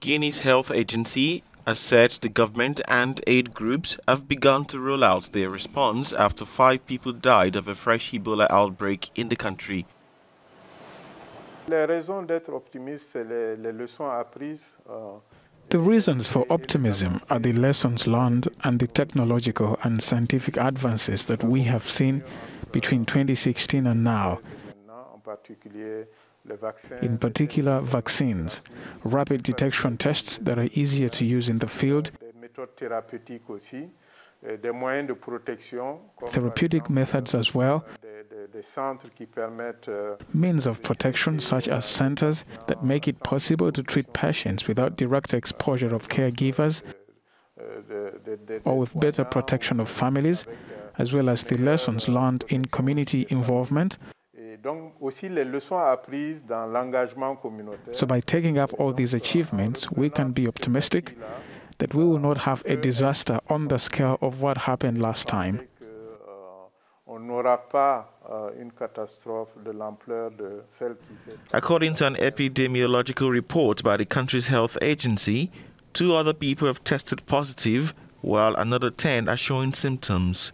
Guinea's health agency has said the government and aid groups have begun to roll out their response after five people died of a fresh Ebola outbreak in the country. Euh, the reasons for optimism are the lessons learned and the technological and scientific advances that we have seen between 2016 and now in particular vaccines, rapid detection tests that are easier to use in the field, therapeutic methods as well, means of protection such as centers that make it possible to treat patients without direct exposure of caregivers or with better protection of families, as well as the lessons learned in community involvement so by taking up all these achievements, we can be optimistic that we will not have a disaster on the scale of what happened last time. According to an epidemiological report by the country's health agency, two other people have tested positive, while another 10 are showing symptoms.